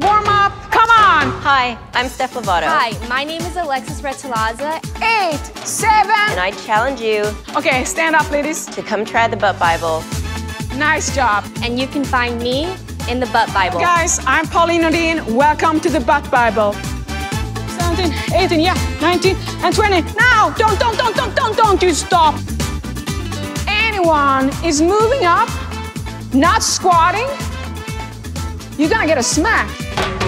Warm up. Come on. Hi, I'm Steph Lovato. Hi, my name is Alexis Retalaza. Eight, seven. And I challenge you Okay, stand up, ladies. to come try the Butt Bible. Nice job. And you can find me in the Butt Bible. Guys, I'm Pauline Nordin. Welcome to the Butt Bible. 17, 18, yeah, 19, and 20. Now, don't, don't, don't, don't, don't, don't you stop. Anyone is moving up, not squatting, you gotta get a smack.